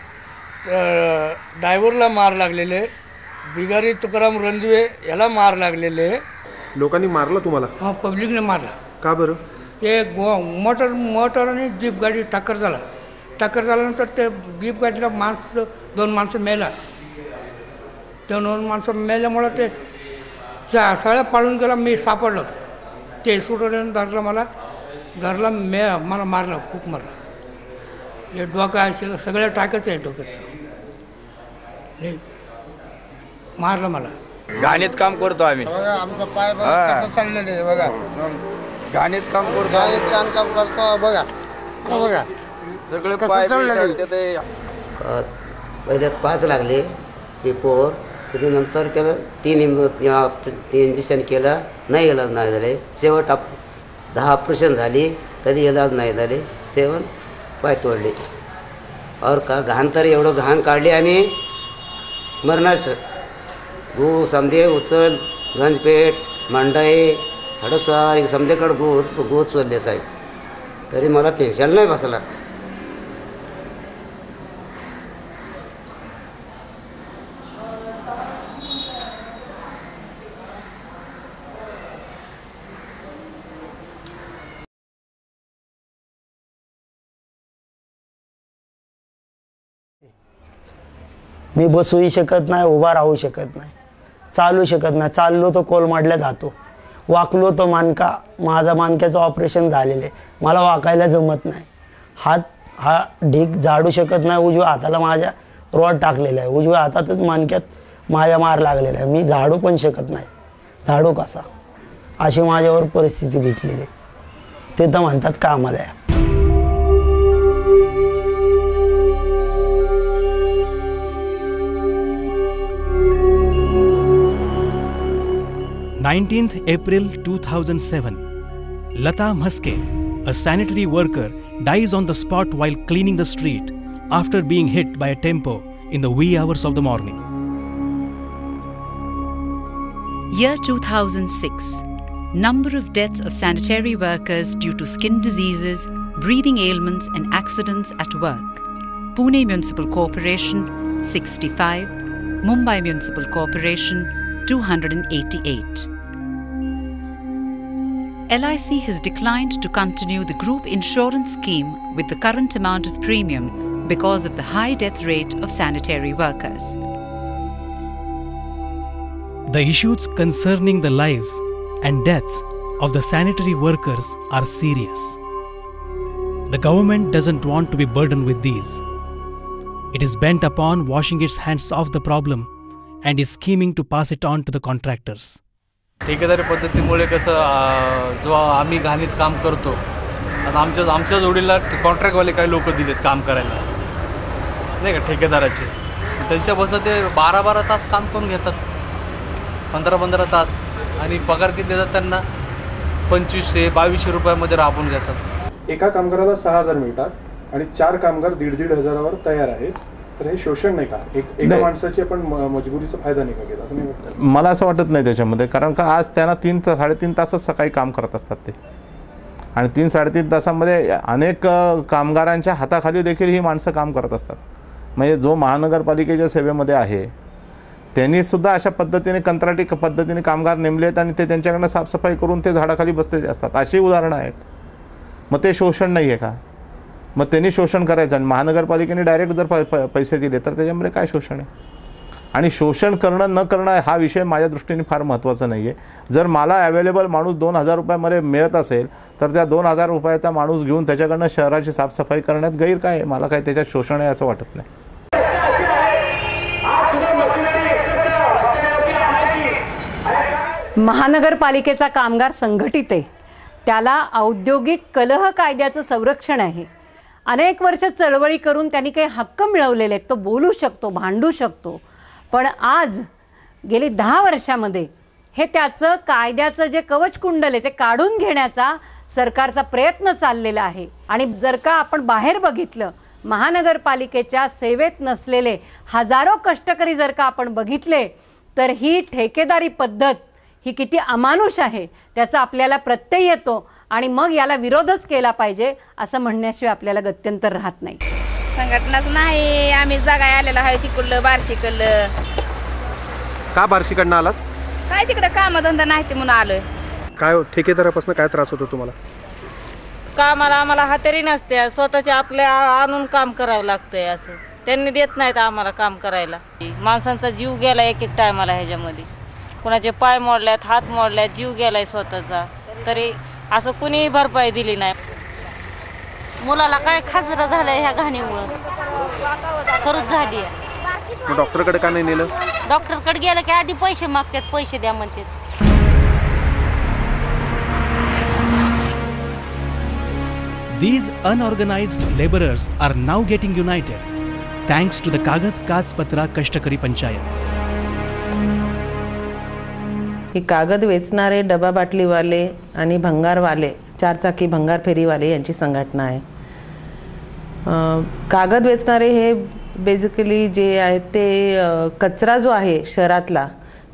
ड्रायव्हरला मार लागलेले बिगारी तुकाराम रणदिवे याला मार लागलेले. लोकांनी मारलं तुम्हाला? हा पब्लिकने मारला. का बरं? ते गो मोटर मोटर आणि जीप गाडी टक्कर झाला. टक्कर झाल्यानंतर ते जीप गाडीला माणसं दोन माणसं मेला. त्या दोन माणसं मेल्यामुळं ते चा सगळ्या पाळून गेला मी सापडलो. ते सुटवल्यानं धरलं मला. धरला मे मला मारलं खूप मारलं. हे डोकं आहे सगळ्या टाकायचं आहे डोक्याचं. हे मारलं मला. घाणीत काम करतो आम्ही. आमचं पाय बघा हा. कसं चाललेलं आहे बघा. घाणीत काम करतो घाणीत काम काम करतो बघा. हा बघा. सगळे कसं पहिले पाच लागले पेपर त्याच्यानंतर त्याला तीन इंजेक्शन केलं नाही इलाज नाही झाले. शेवट आप दहा ऑपरेशन झाली तरी इलाज नाही झाले. सेवन पाय तोडले. और का घाण तर एवढं घाण काढली आणि मरणारच गू समधे उचल गंजपेठ मंडई हडपसर समधेकडं गू गू चोरले साहेब. तरी मला पेन्शन नाही बसला. मी बसूही शकत नाही उभा राहू शकत नाही. चालू शकत नाही. चाललो तर कोलमाडल्या जातो. वाकलो तर मानका माझा मानक्याचं ऑपरेशन झालेलं आहे. मला वाकायला जमत नाही. हात हा ढीक झाडू शकत नाही उजव्या हाताला माझ्या रॉड टाकलेला आहे. उजव्या हातातच मानक्यात माझ्या मार लागलेला आहे. मी झाडू पण शकत नाही. झाडू कसा? अशी माझ्यावर परिस्थिती भेटलेली आहे. ते तर म्हणतात कामाला आहे 19th April 2007, Lata Mhaske, a sanitary worker, dies on the spot while cleaning the street after being hit by a tempo in the wee hours of the morning. Year 2006. Number of deaths of sanitary workers due to skin diseases, breathing ailments, and accidents at work. Pune Municipal Corporation 65, Mumbai Municipal Corporation 288. LIC has declined to continue the group insurance scheme with the current amount of premium because of the high death rate of sanitary workers. The issues concerning the lives and deaths of the sanitary workers are serious. The government doesn't want to be burdened with these. It is bent upon washing its hands off the problem and is scheming to pass it on to the contractors. ठेकेदारी पद्धतीमुळे कसं जो आम्ही घाणीत काम करतो आता आमच्या आमच्या जोडीला कॉन्ट्रॅक्टवाले काही लोक दिलेत काम करायला. नाही का ठेकेदाराचे. त्यांच्यापासून ते बारा बारा तास काम करून घेतात. पंधरा पंधरा तास. आणि पगार किती देतात त्यांना? पंचवीसशे बावीसशे रुपयामध्ये राबून घेतात. एका कामगाराला सहा हजार मिळतात आणि चार कामगार दीड दीड हजारावर तयार आहेत. तर हे शोषण नाही का? एक एका. माणसाची आपण मजबुरीचा फायदा नाही का घेत? असं नाही मला असं वाटत नाही त्याच्यामध्ये. कारण का आज त्यांना तीन ता- साडेतीन तासच सकाळी काम करत असतात ते. आणि तीन साडेतीन तासामध्ये अनेक कामगारांच्या हाताखाली देखील ही माणसं काम करत असतात. म्हणजे जो महानगरपालिकेच्या सेवेमध्ये आहे त्यांनी सुद्धा अशा पद्धतीने कंत्राटी पद्धतीने कामगार नेमले आहेत आणि ते त्यांच्याकडनं साफसफाई करून ते झाडाखाली बसलेले असतात. अशी उदाहरणं आहेत. मग ते शोषण नाही आहे का? मग त्यांनी शोषण करायचं आणि महानगरपालिकेने डायरेक्ट जर प- प- पैसे दिले तर त्याच्यामध्ये काय शोषण आहे? आणि शोषण करणं न करणं हा विषय माझ्या दृष्टीने फार महत्त्वाचा नाही आहे जर मला अवेलेबल माणूस दोन हजार रुपयामध्ये मिळत असेल तर त्या दोन हजार रुपयाचा माणूस घेऊन त्याच्याकडनं शहराची साफसफाई करण्यात गैर काय आहे? मला काय त्याच्यात शोषण आहे असं वाटत नाही. महानगरपालिकेचा कामगार संघटित आहे. त्याला औद्योगिक कलह कायद्याचं संरक्षण आहे. अनेक वर्ष चळवळी करून त्यांनी काही हक्क मिळवलेले आहेत. तो बोलू शकतो भांडू शकतो. पण आज गेली दहा वर्षामध्ये हे त्याचं कायद्याचं जे कवच कुंडल आहे ते काढून घेण्याचा सरकारचा प्रयत्न चाललेला आहे. आणि जर का आपण बाहेर बघितलं महानगरपालिकेच्या सेवेत नसलेले हजारो कष्टकरी जर का आपण बघितले तर ही ठेकेदारी पद्धत ही किती अमानुष आहे त्याचा आपल्याला प्रत्यय येतो. आणि मग याला विरोधच केला पाहिजे असं म्हणण्याशिवाय आपल्याला गत्यंतर राहत नाही. संघटनाच नाही. आम्ही जागा आलेला आहे तिकडलं बार्शीकडलं. का बार्शीकडनं आलात? काय तिकडे कामधंदा नाही ते म्हणून आलोय. काय हो, ठेकेदारापासून काय त्रास होतो तुम्हाला? कामाला आम्हाला हातेरी नसते. स्वतःचे आपले आ- आणून काम करावं लागतंय असं. त्यांनी देत नाहीत आम्हाला काम करायला. माणसांचा जीव गेला एक एक टायमाला ह्याच्यामध्ये. कुणाचे पाय मोडल्यात हात मोडल्यात जीव गेलाय स्वतःचा. तरी असं कुणीही भरपाई दिली नाही मुलाला काय खाजरं झालंय ह्या घाणीमुळं खरंच झाली आहे मग डॉक्टरकडे का नाही नेलं डॉक्टरकडे गेलं की आधी पैसे मागतात पैसे द्या म्हणतात These unorganized laborers are now getting united thanks to the Kagat Kats Patra Kashtakari Panchayat. की कागद वेचणारे डबा बाटलीवाले आणि भंगारवाले चारचाकी भंगार फेरीवाले यांची संघटना आहे. कागद वेचणारे हे बेसिकली जे आहेत ते कचरा जो आहे शहरातला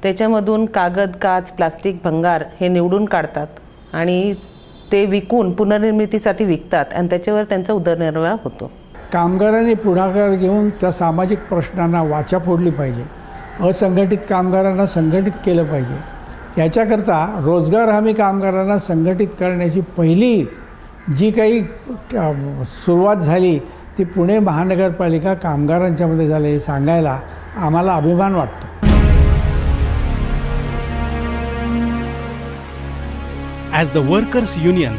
त्याच्यामधून कागद काच प्लास्टिक भंगार हे निवडून काढतात आणि ते विकून पुनर्निर्मितीसाठी विकतात आणि त्याच्यावर त्यांचा उदरनिर्वाह होतो. कामगारांनी पुढाकार घेऊन त्या सामाजिक प्रश्नांना वाचा फोडली पाहिजे. असंघटित कामगारांना संघटित केलं पाहिजे. याच्याकरता रोजगार हमी कामगारांना संघटित करण्याची पहिली जी काही सुरुवात झाली ती पुणे महानगरपालिका कामगारांच्यामध्ये झाली हे सांगायला आम्हाला अभिमान वाटतो As the workers' union,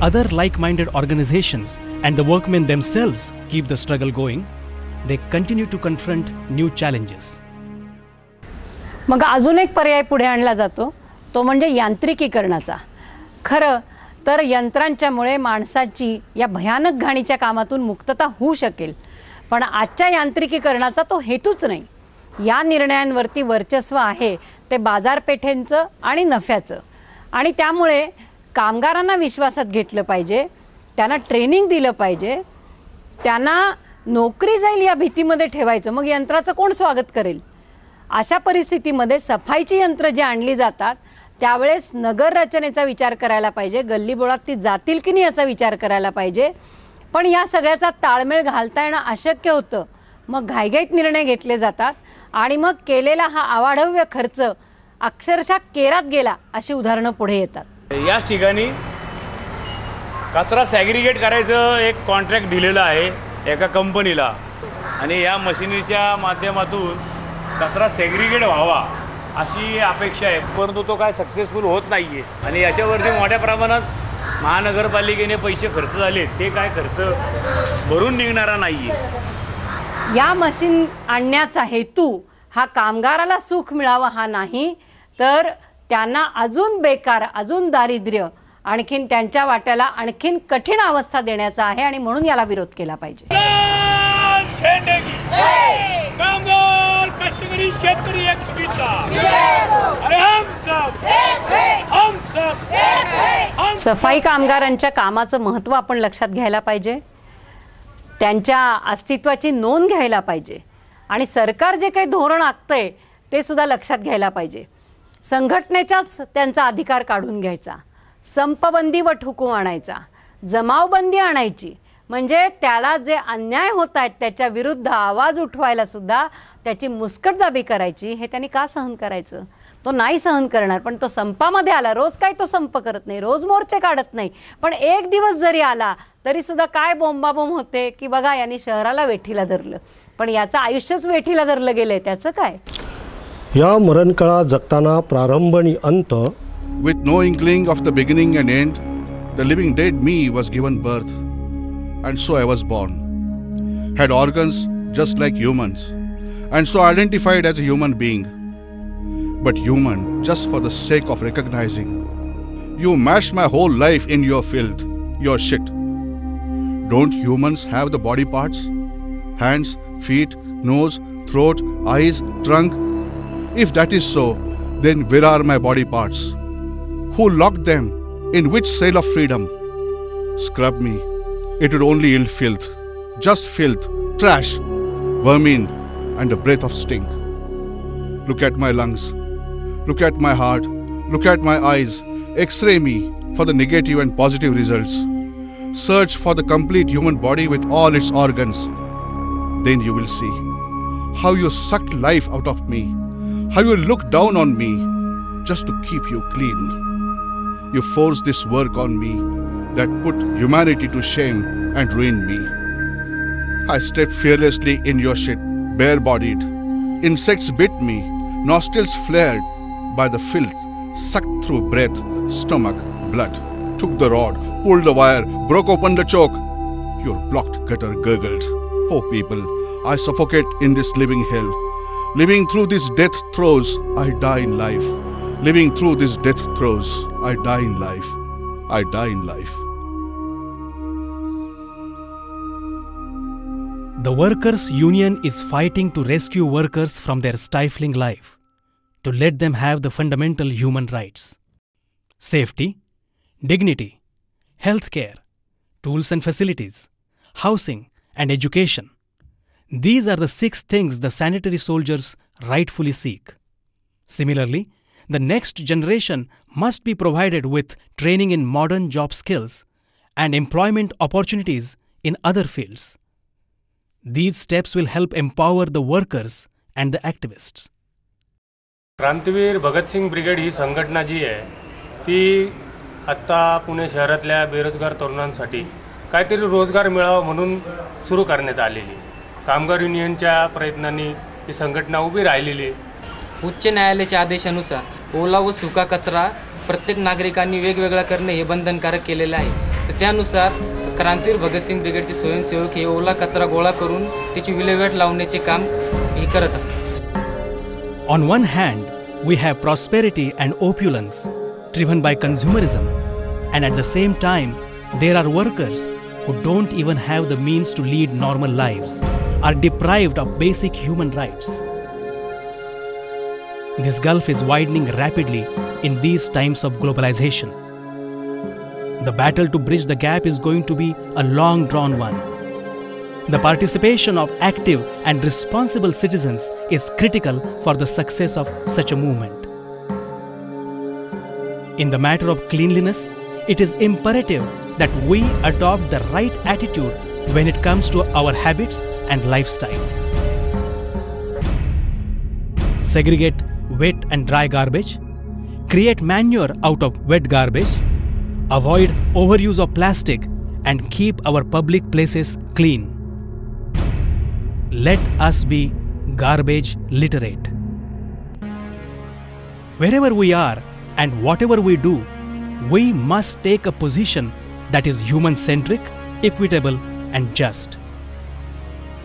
other like minded organizations, and the workmen themselves keep the struggle going, they continue to confront new challenges. मग अजून एक पर्याय पुढे आणला जातो. तो म्हणजे यांत्रिकीकरणाचा. खरं तर यंत्रांच्यामुळे माणसाची या भयानक घाणीच्या कामातून मुक्तता होऊ शकेल. पण आजच्या यांत्रिकीकरणाचा तो हेतूच नाही. या निर्णयांवरती वर्चस्व आहे ते बाजारपेठेंचं आणि नफ्याचं. आणि त्यामुळे कामगारांना विश्वासात घेतलं पाहिजे त्यांना ट्रेनिंग दिलं पाहिजे त्यांना नोकरी जाईल या भीतीमध्ये ठेवायचं. मग यंत्राचं कोण स्वागत करेल? अशा परिस्थितीमध्ये सफाईची यंत्र जी आणली जातात त्यावेळेस नगर रचनेचा विचार करायला पाहिजे गल्लीबोळात ती जातील की नाही याचा विचार करायला पाहिजे. पण या सगळ्याचा ताळमेळ घालता येणं अशक्य होतं. मग घाईघाईत निर्णय घेतले जातात आणि मग केलेला हा अवाढव्य खर्च अक्षरशः केरात गेला अशी उदाहरणं पुढे येतात. याच ठिकाणी कचरा सॅग्रिगेट करायचं एक कॉन्ट्रॅक्ट दिलेलं आहे एका कंपनीला आणि या मशिनीच्या माध्यमातून कचरा सेग्रिगेट व्हावा अशी अपेक्षा आहे. परंतु तो काय सक्सेसफुल होत नाही आहे आणि याच्यावरती मोठ्या प्रमाणात महानगरपालिकेने पैसे खर्च झाले. ते काय खर्च भरून निघणारा नाही आहे या मशीन आणण्याचा हेतू हा कामगाराला सुख मिळावं हा नाही. तर त्यांना अजून बेकार अजून दारिद्र्य आणखीन त्यांच्या वाट्याला आणखीन कठीण अवस्था देण्याचा आहे आणि म्हणून याला विरोध केला पाहिजे. कामगार कष्टकरी शेतकरी एक पिता अरे हम सब. हम सब. सफाई कामगारांच्या कामाचं महत्त्व आपण लक्षात घ्यायला पाहिजे. त्यांच्या अस्तित्वाची नोंद घ्यायला पाहिजे. आणि सरकार जे काही धोरण आखतंय ते सुद्धा लक्षात घ्यायला पाहिजे. संघटनेचाच त्यांचा अधिकार काढून घ्यायचा. संपबंदी व ठुकू आणायचा. जमावबंदी आणायची. म्हणजे त्याला जे अन्याय होत आहेत त्याच्या विरुद्ध आवाज उठवायला सुद्धा त्याची मुस्कटदाबी करायची हे त्यांनी का सहन करायचं? तो नाही सहन करणार पण तो संपामध्ये आला. रोज काय तो संप करत नाही रोज मोर्चे काढत नाही. पण एक दिवस जरी आला तरी सुद्धा काय बोंबाबोंब होते की बघा यांनी शहराला वेठीला धरलं. पण याचं आयुष्यच वेठीला धरलं गेलंय त्याचं काय? या मरणकाळा जगताना प्रारंभ आणि अंत. With no inkling of the beginning and end, the living dead me was given birth, and so I was born. Had organs just like humans, and so identified as a human being. But human just for the sake of recognizing. You mashed my whole life in your filth, your shit. Don't humans have the body parts? Hands, feet, nose, throat, eyes, trunk? If that is so, then where are my body parts? Who locked them? In which cell of freedom? Scrub me. It would only yield filth. Just filth, trash, vermin, and a breath of stink. Look at my lungs. Look at my heart. Look at my eyes. X ray me for the negative and positive results. Search for the complete human body with all its organs. Then you will see how you sucked life out of me, how you looked down on me just to keep you clean. You forced this work on me that put humanity to shame and ruined me. I stepped fearlessly in your shit, bare bodied. Insects bit me, nostrils flared by the filth, sucked through breath, stomach, blood. Took the rod, pulled the wire, broke open the choke. Your blocked gutter gurgled. Oh, people, I suffocate in this living hell. Living through these death throes, I die in life. Living through these death throes, I die in life. I die in life. The workers' union is fighting to rescue workers from their stifling life, to let them have the fundamental human rights safety, dignity, health care, tools and facilities, housing, and education. These are the six things the sanitary soldiers rightfully seek. Similarly, the next generation must be provided with training in modern job skills and employment opportunities in other fields. These steps will help empower the workers and the activists. क्रांतीवीर Bhagat Singh brigade ही संघटना जी आहे ती आत्ता पुणे शहरातल्या बेरोजगार तरुणांसाठी काहीतरी रोजगार मिळावा म्हणून सुरू करण्यात आलेली कामगार युनियनच्या प्रयत्नांनी ही संघटना उभी राहिलेली आहे. उच्च न्यायालयाच्या आदेशानुसार ओला व सुका कचरा प्रत्येक नागरिकांनी वेगवेगळा करणे हे बंधनकारक केलेलं आहे. तर त्यानुसार क्रांतीवीर भगतसिंग ब्रिगेडचे स्वयंसेवक हे ओला कचरा गोळा करून त्याची विल्हेवाट लावण्याचे काम हे करत असतात On one hand, we have prosperity and opulence driven by consumerism, and at the same time, there are workers who don't even have the means to lead normal lives, are deprived of basic human rights. This gulf is widening rapidly in these times of globalization. The battle to bridge the gap is going to be a long drawn one. The participation of active and responsible citizens is critical for the success of such a movement. In the matter of cleanliness, it is imperative that we adopt the right attitude when it comes to our habits and lifestyle. Segregate wet and dry garbage, create manure out of wet garbage, avoid overuse of plastic, and keep our public places clean. Let us be garbage literate. Wherever we are and whatever we do, we must take a position that is human centric, equitable, and just.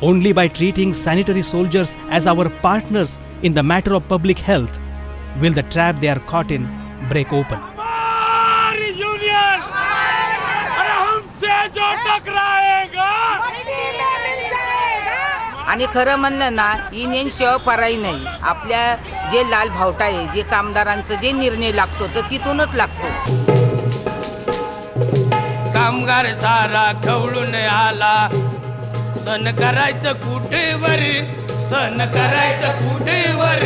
Only by treating sanitary soldiers as our partners in the matter of public health will the trap they are caught in break open. आणि खरं म्हणलं ना union सेवा पराई नाही. आपल्या जे लाल भावटा आहे जे कामगारांचं जे निर्णय लागतो तर तिथूनच लागतो. कामगार सारा खवळून आला. सण करायचं कुठेवर? सण करायचं कुठेवर?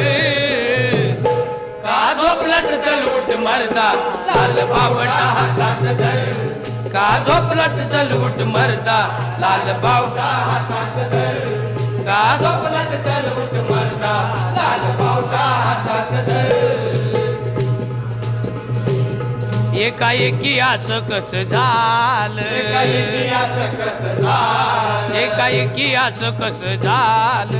का झोपलात लूट मरता मरदा? लाल बावटा हातात धर. का झोपलात लूट मरता मरदा? लाल बावटा हातात धर. का? झोपलात तर उठ मरदा लाल बावटा हातात धर. एकाएकी असं कसं झालं? एकाएकी असं कसं झालं?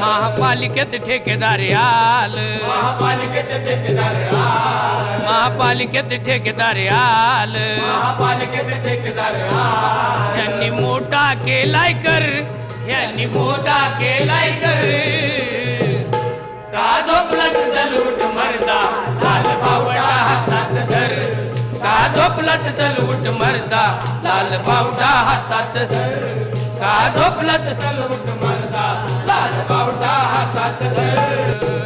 महापालिकेत ठेकेदार आलं. महापालिकेत ठेकेदार आलं. महापालिकेत ठेकेदार आलं. महापालिकेत ठेकेदार आलं. यांनी मोठा केलाय कर. यांनी मोठा केलाय कर. का झोपलात चल उठ मरदा? लाल बावटा हातात धर. का झोपलात चल उठ मरदा? लाल बावटा हातात धर. का झोपलात चल उठ मरदा? लाल बावटा हातात धर.